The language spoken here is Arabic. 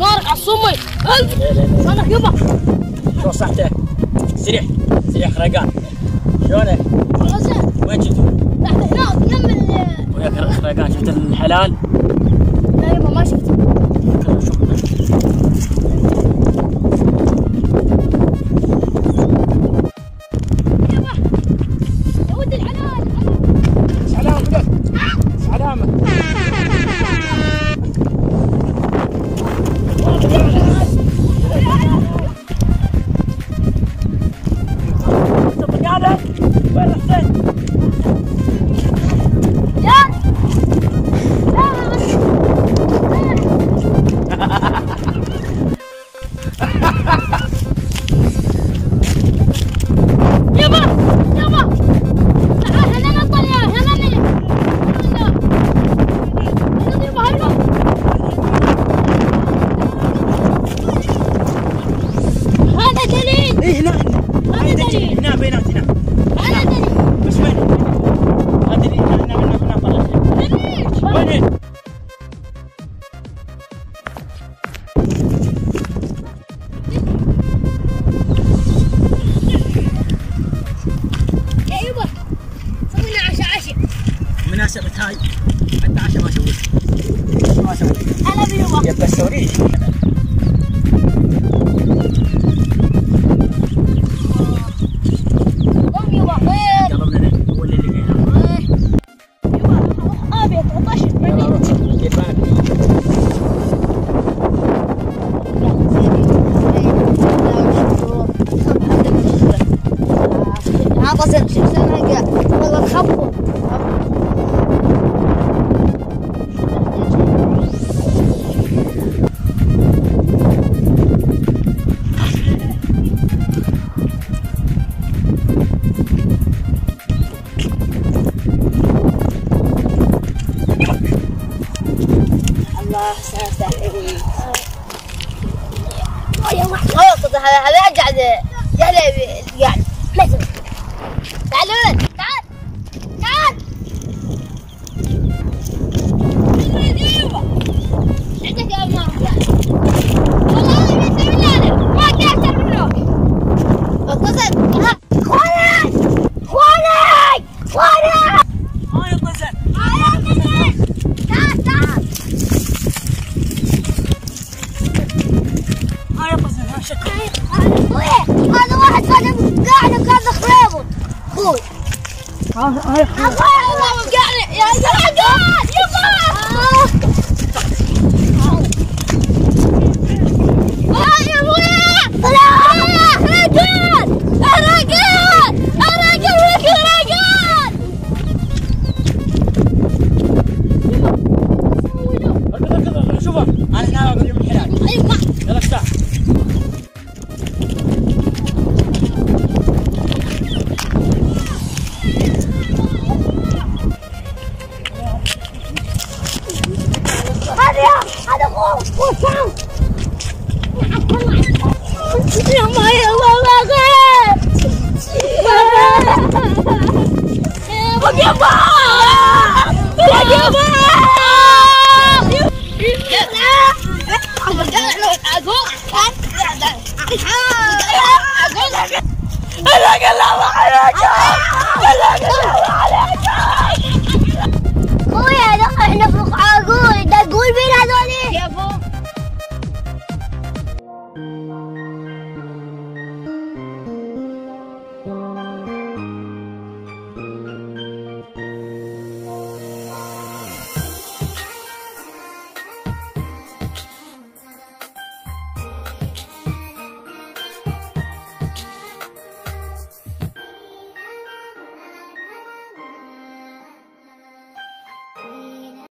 مبارك على الصمي صالح يبا شو صحته سريح سريح خرقان شلونك؟ وين شفته؟ تحت هنا جنب ال وياك خرقان شفت الحلال؟ Ay, ang taas yung masuri. Masuri. I love you. Yeah, sorry. خلاص هذا ارجع يهلا القعد تعال يا ولد تعال. تعال. عندك يا ابو هذا واحد قاعد قاعد خريبط أخوي هاي هاي قاعد يا قاعد